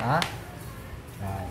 đó. Rồi.